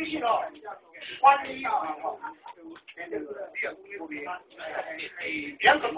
必须咯，管理好，就。两个。